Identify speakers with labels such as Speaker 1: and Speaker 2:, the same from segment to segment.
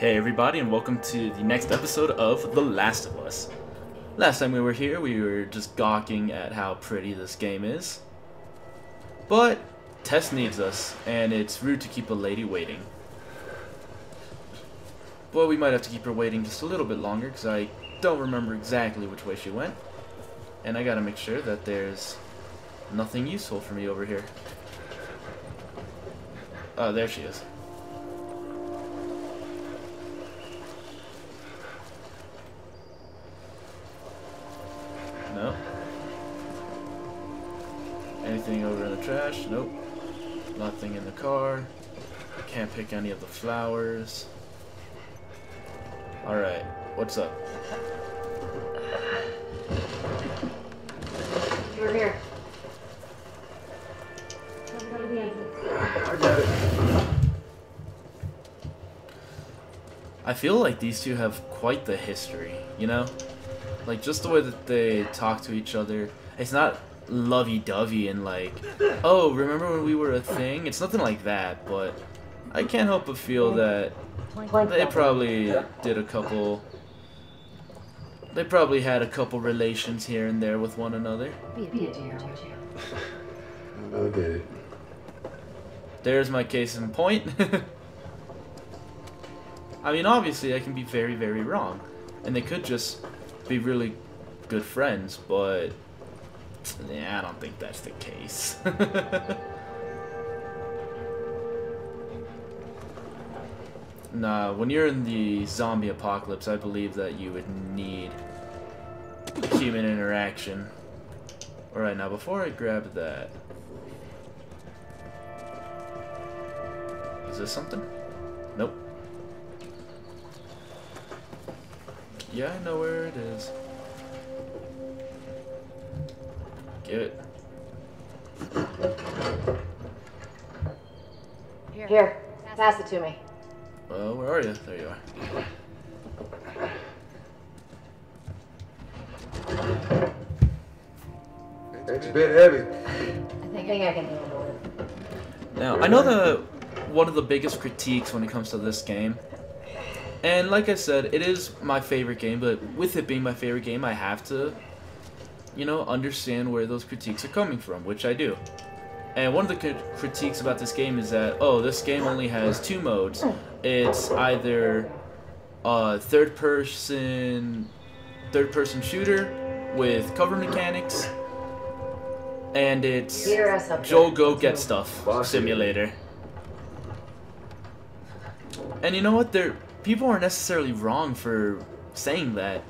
Speaker 1: Hey everybody and welcome to the next episode of The Last of Us. Last time we were here we were just gawking at how pretty this game is. But Tess needs us and it's rude to keep a lady waiting. But we might have to keep her waiting just a little bit longer because I don't remember exactly which way she went. And I gotta make sure that there's nothing useful for me over here. Oh, there she is. No. Anything over in the trash? Nope. Nothing in the car. Can't pick any of the flowers. Alright, what's up?
Speaker 2: Over here.
Speaker 1: I feel like these two have quite the history, you know? Like, just the way that they talk to each other. It's not lovey-dovey and like, oh, remember when we were a thing? It's nothing like that, but I can't help but feel that they probably did a couple... They probably had a couple relations here and there with one another.
Speaker 2: Be a dear, would you?
Speaker 3: Okay.
Speaker 1: There's my case in point. I mean, obviously, I can be very, very wrong. And they could just be really good friends, but... Yeah, I don't think that's the case. nah, when you're in the zombie apocalypse, I believe that you would need human interaction. Alright, now before I grab that... Is this something? Yeah, I know where it is. Give it.
Speaker 2: Here, pass it to me.
Speaker 1: Well, where are you? There you are.
Speaker 3: It's a bit heavy.
Speaker 2: I think I can handle it.
Speaker 1: Now, I know the one of the biggest critiques when it comes to this game, and like I said, it is my favorite game, but with it being my favorite game, I have to, you know, understand where those critiques are coming from, which I do. And one of the critiques about this game is that, oh, this game only has two modes. It's either a third-person, third-person shooter with cover mechanics, and it's. Joel Go Get Stuff Simulator. And you know what? There, people aren't necessarily wrong for saying that,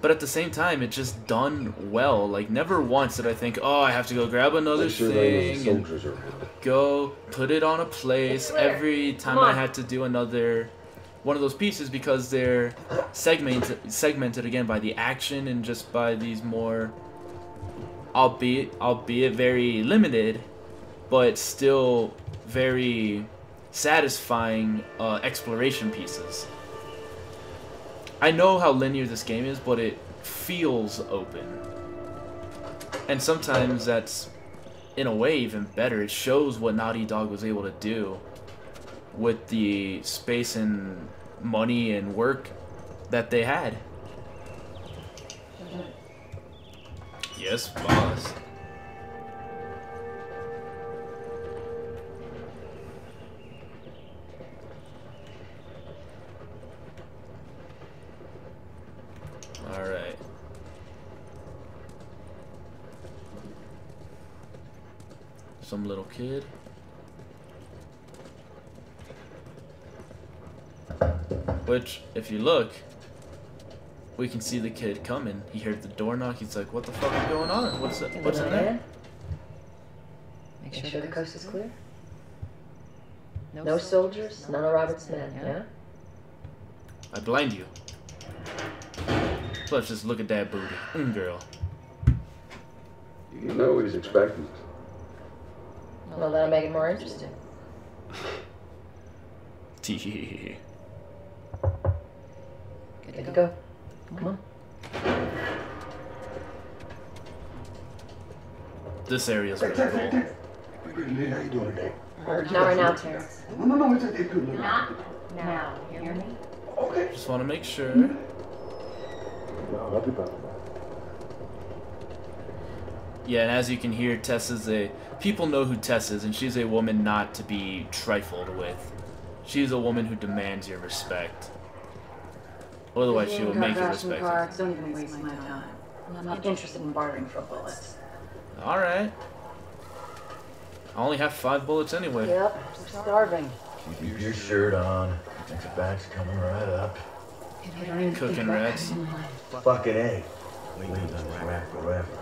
Speaker 1: but at the same time, it's just done well. Like never once did I think, oh, I have to go grab another
Speaker 3: Make sure
Speaker 1: thing and go put it on a place every time I had to do another one of those pieces because they're segmented segmented again by the action and just by these more albeit albeit very limited but still very satisfying uh, exploration pieces. I know how linear this game is, but it feels open. And sometimes that's in a way even better. It shows what Naughty Dog was able to do with the space and money and work that they had. Yes, boss. Alright. Some little kid. Which, if you look, we can see the kid coming. He heard the door knock. He's like, "What the fuck is going on? What's it? What's in there?"
Speaker 2: Make sure the coast is clear. No soldiers, none of Robert's men, yeah?
Speaker 1: I blind you. Let's just look at that booty, mm, girl.
Speaker 3: You know he's expecting us.
Speaker 2: Well, that'll make it more interesting.
Speaker 1: Tee.
Speaker 2: Good to go. Come on.
Speaker 1: This area's really cool.
Speaker 3: How you doing today?
Speaker 2: Not right now, Terrence.
Speaker 3: No, no, no, it's, it's good.
Speaker 2: Not now. You hear me?
Speaker 3: Okay.
Speaker 1: Just want to make sure.
Speaker 3: No, I'll be back.
Speaker 1: Yeah, and as you can hear, Tess is a. People know who Tess is, and she's a woman not to be trifled with. She's a woman who demands your respect. Otherwise, she will make you respect her.
Speaker 4: Don't even waste my time. I'm not interested in bartering for bullets.
Speaker 1: Alright. I only have five bullets anyway.
Speaker 2: Yep, we're starving.
Speaker 5: Keep your shirt on. I think the back's coming right up.
Speaker 4: I don't even
Speaker 1: Cooking
Speaker 4: think about
Speaker 1: rats.
Speaker 4: cutting mine.
Speaker 5: Fucking A. Leave this rack forever.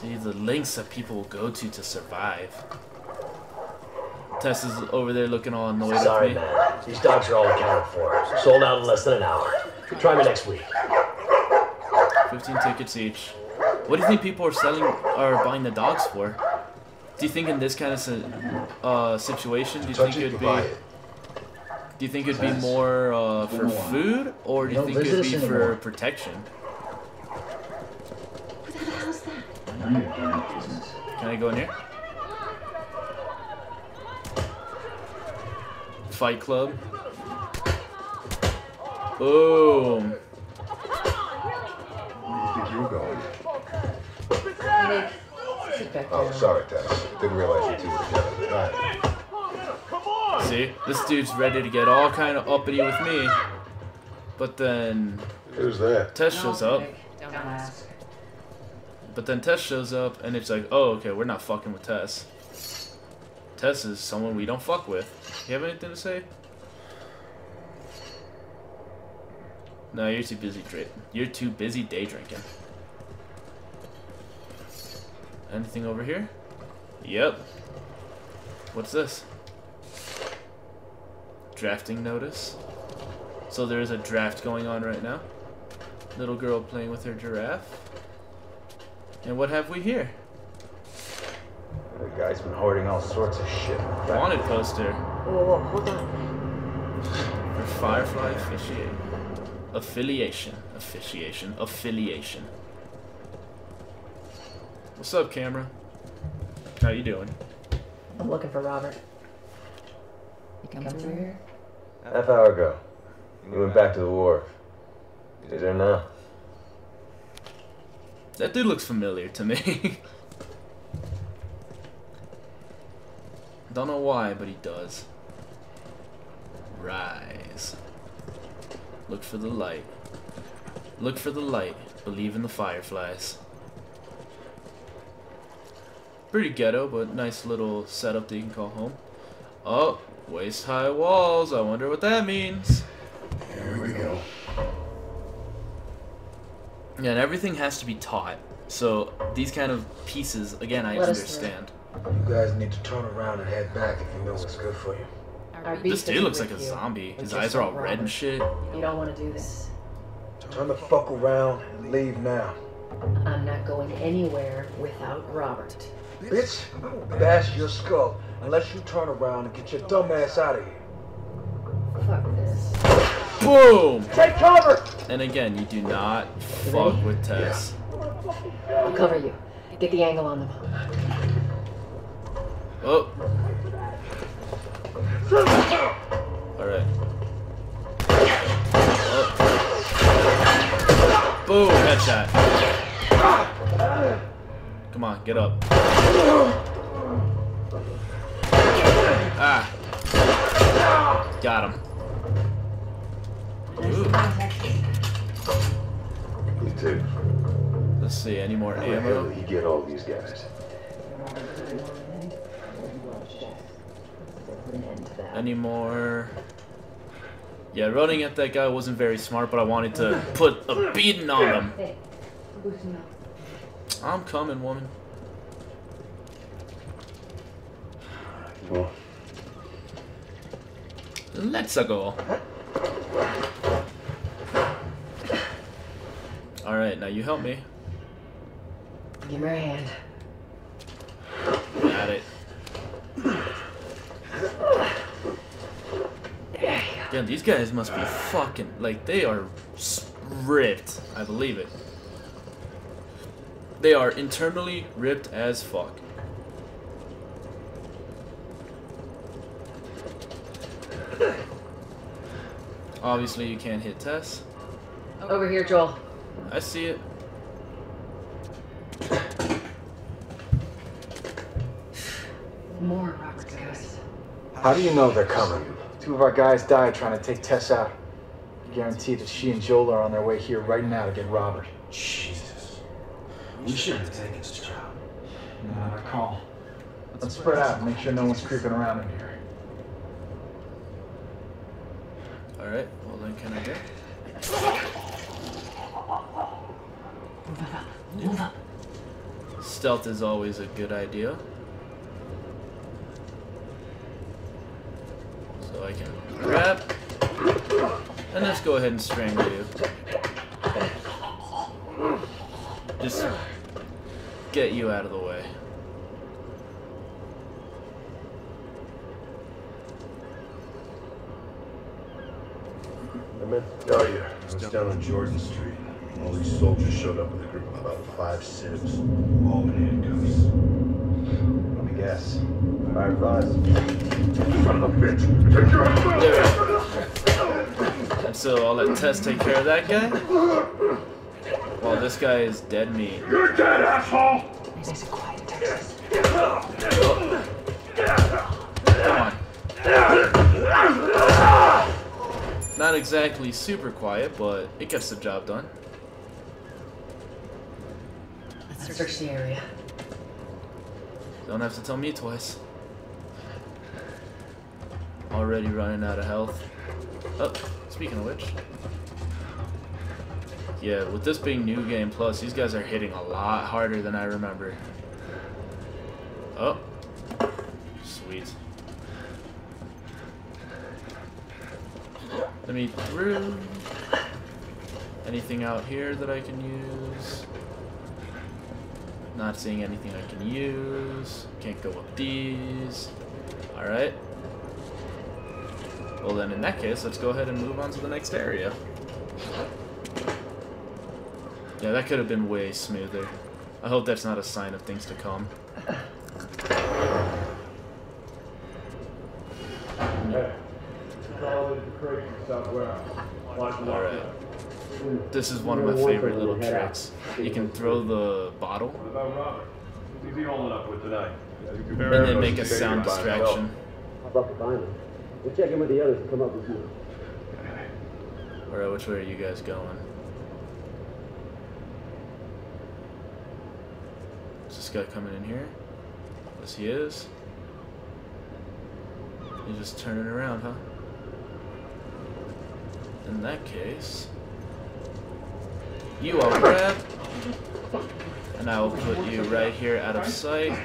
Speaker 1: See the lengths that people will go to to survive. Tess is over there looking all annoyed
Speaker 6: Sorry,
Speaker 1: at me.
Speaker 6: man. These dogs are all accounted for. Sold out in less than an hour. Try me next week.
Speaker 1: 15 tickets each. What do you think people are selling, or buying the dogs for? Do you think in this kind of uh, situation, do you think
Speaker 3: Touch it,
Speaker 1: it'd
Speaker 3: buy
Speaker 1: be,
Speaker 3: it.
Speaker 1: do you think it'd be more uh, for food, or do you think it'd be for protection?
Speaker 4: What the hell's that?
Speaker 1: Can I go in here? Fight Club. Boom.
Speaker 3: Where do you think you're going?
Speaker 2: Nick, sit back
Speaker 3: Oh, sorry, Tess. Didn't realize you two were together. Right.
Speaker 1: See, this dude's ready to get all kind of uppity with me, but then
Speaker 3: Who's that?
Speaker 1: Tess shows up. But then Tess shows up, and it's like, oh, okay, we're not fucking with Tess. Tess is someone we don't fuck with. You have anything to say? No, you're too busy dra- You're too busy day drinking. Anything over here? Yep. What's this? Drafting notice. So there is a draft going on right now. Little girl playing with her giraffe. And what have we here?
Speaker 5: The guy's been hoarding all sorts of shit.
Speaker 1: Wanted poster
Speaker 2: Oh, whoa, hold on.
Speaker 1: for Firefly Officiate. Affiliation. Officiation. Affiliation. What's up, camera? How you doing?
Speaker 2: I'm looking for Robert.
Speaker 4: You come
Speaker 2: Come
Speaker 4: through
Speaker 2: through
Speaker 4: here?
Speaker 2: here?
Speaker 5: Half hour ago. He went back to the wharf. He's there now.
Speaker 1: That dude looks familiar to me. Don't know why, but he does. Rise. Look for the light. Look for the light. Believe in the fireflies. Pretty ghetto, but nice little setup that you can call home. Oh, waist high walls. I wonder what that means. Yeah, and everything has to be taught. So these kind of pieces, again, I
Speaker 2: Let
Speaker 1: understand.
Speaker 5: You guys need to turn around and head back if you know what's good for you.
Speaker 2: Our
Speaker 1: This dude looks like a zombie. His eyes are all
Speaker 2: want
Speaker 1: red and shit.
Speaker 2: You don't want to do this.
Speaker 5: Turn the fuck around and leave now.
Speaker 2: I'm not going anywhere without Robert.
Speaker 5: Bitch, bash your skull unless you turn around and get your dumb ass out of here.
Speaker 2: Fuck this.
Speaker 1: Boom!
Speaker 5: Take cover!
Speaker 1: And again, you do not fuck with Tess.
Speaker 2: I'll cover you. Get the angle on them.
Speaker 1: Oh. Alright. Oh. Boom! Headshot. Come on, get up. Ah. Got him.
Speaker 3: Too.
Speaker 1: Let's see, any more
Speaker 3: How the hell
Speaker 1: ammo?
Speaker 3: did he get all these guys?
Speaker 2: Put an end to that.
Speaker 1: Any more? Yeah, running at that guy wasn't very smart, but I wanted to put a beating on him.
Speaker 2: Hey, loosen up.
Speaker 1: I'm coming, woman.
Speaker 3: Well,
Speaker 1: Let's go. Alright, now you help me.
Speaker 2: Give me your hand.
Speaker 1: Got it. Again, these guys must be fucking like they are ripped. I believe it. They are internally ripped as fuck. Obviously, you can't hit Tess.
Speaker 2: Over here, Joel.
Speaker 1: I see it.
Speaker 4: More Robert's ghosts.
Speaker 5: How do you know they're coming? Two of our guys died trying to take Tess out. I guarantee that she and Joel are on their way here right now to get Robert.
Speaker 3: Jesus. We shouldn't have taken this job.
Speaker 5: Not a call. Let's spread out and make sure no one's creeping around in here.
Speaker 1: Alright, well then can I go?
Speaker 4: Move up. Move up.
Speaker 1: Stealth is always a good idea. So I can grab. And let's go ahead and strangle you. Just get you out of the way.
Speaker 3: I Oh, yeah. I was down on Jordan Street. All these soldiers showed up with a group of about five civs, all in handcuffs. Let me guess. Fireflies? Son of a bitch! Take your
Speaker 1: And so I'll let Tess take care of that guy. While this guy is dead meat.
Speaker 3: You're dead, asshole!
Speaker 4: This is quiet, Texas.
Speaker 1: Come on. Not exactly super quiet, but it gets the job done.
Speaker 2: Let's search the area.
Speaker 1: Don't have to tell me twice. Already running out of health. Oh, speaking of which. Yeah, with this being New Game Plus, these guys are hitting a lot harder than I remember. Oh. Sweet. Let me through. Anything out here that I can use? Not seeing anything I can use. Can't go up these. Alright. Well then in that case, let's go ahead and move on to the next area. Yeah, that could have been way smoother. I hope that's not a sign of things to come. Alright. This is one of my favorite little tricks. You can throw the bottle
Speaker 3: What about Robert? Who's he up with tonight?
Speaker 1: and then make a sound distraction.
Speaker 7: How about the final? We'll check in with the others and come up with you.
Speaker 1: Alright, which way are you guys going? Is this guy coming in here? Yes, he is. He's just turning around, huh? In that case, you I'll grab, and I will put you right here out of sight.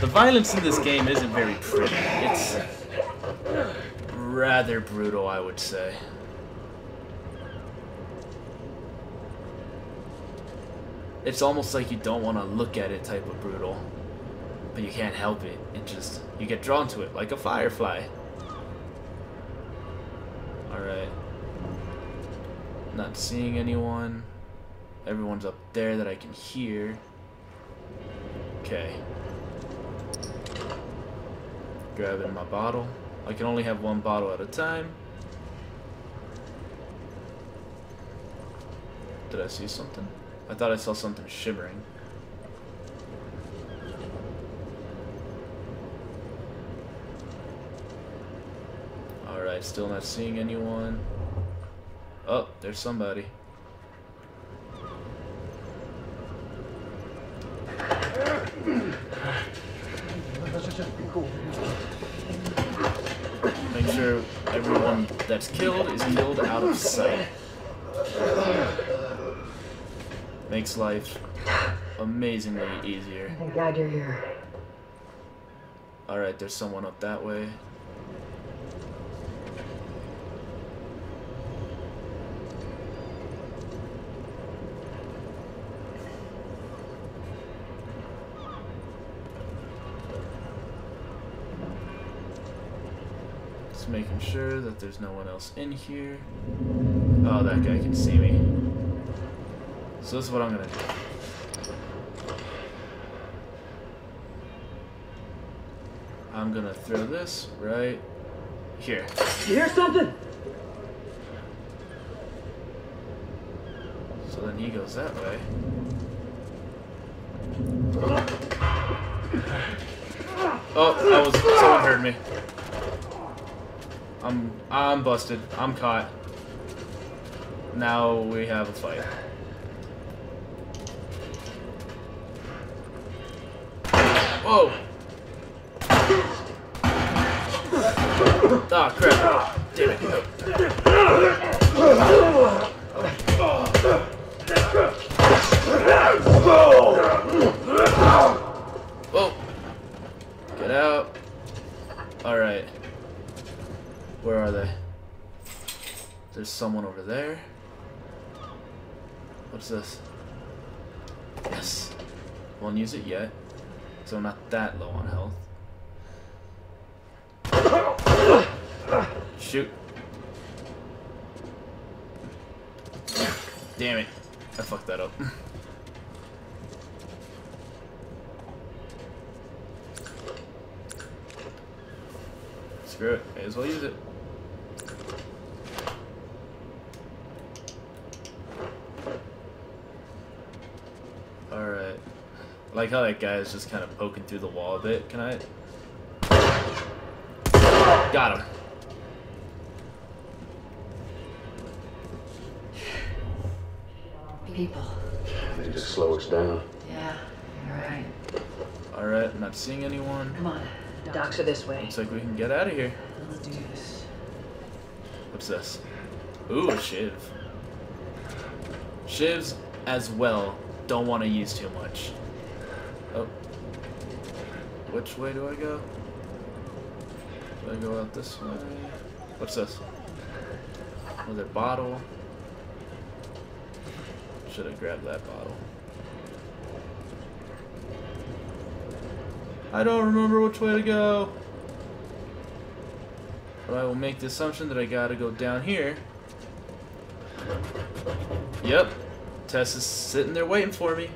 Speaker 1: The violence in this game isn't very pretty. It's rather brutal, I would say. It's almost like you don't want to look at it type of brutal. But you can't help it. It just, you get drawn to it, like a firefly. Alright. Not seeing anyone. Everyone's up there that I can hear. Okay. Grabbing my bottle. I can only have one bottle at a time. Did I see something? I thought I saw something shimmering. Alright, still not seeing anyone. Oh, there's somebody. Make sure everyone that's killed is killed out of sight. Makes life amazingly easier.
Speaker 2: Thank God you're here.
Speaker 1: Alright, there's someone up that way. Just making sure that there's no one else in here. Oh, that guy can see me. So this is what I'm gonna do. I'm gonna throw this right Here.
Speaker 7: You hear something?
Speaker 1: So then he goes that way. Oh, that was someone heard me. I'm I'm busted. I'm caught. Now we have a fight. Whoa! Ah, crap. Damn it. Whoa! Get out. Alright. Where are they? There's someone over there. What's this? Yes. Won't use it yet. So I'm not that low on health. Shoot. Damn it. I fucked that up. Screw it. May as well use it. Alright. I like how that guy is just kind of poking through the wall a bit. Can I? Got him.
Speaker 2: People.
Speaker 3: They just slow us down.
Speaker 2: Yeah, you're right.
Speaker 1: Alright, I'm not seeing anyone.
Speaker 2: Come on. Docks are this way.
Speaker 1: Looks like we can get out of here.
Speaker 2: Let's do this.
Speaker 1: What's this? Ooh, a shiv. Shivs, as well, don't want to use too much. Oh. Which way do I go? Do I go out this way? What's this? Another bottle. Should have grabbed that bottle. I don't remember which way to go. But I will make the assumption that I gotta go down here. Yep. Tess is sitting there waiting for me.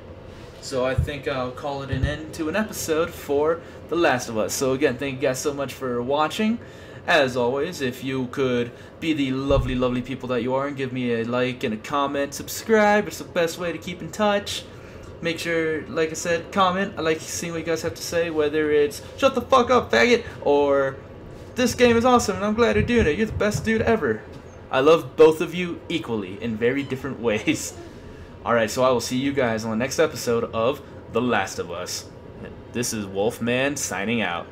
Speaker 1: So I think I'll call it an end to an episode for The Last of Us. So again, thank you guys so much for watching. As always, if you could be the lovely, lovely people that you are and give me a like and a comment, subscribe. It's the best way to keep in touch. Make sure, like I said, comment. I like seeing what you guys have to say, whether it's shut the fuck up, faggot, or this game is awesome and I'm glad you're doing it. You're the best dude ever. I love both of you equally in very different ways. Alright, so I will see you guys on the next episode of The Last of Us. This is Wolfman signing out.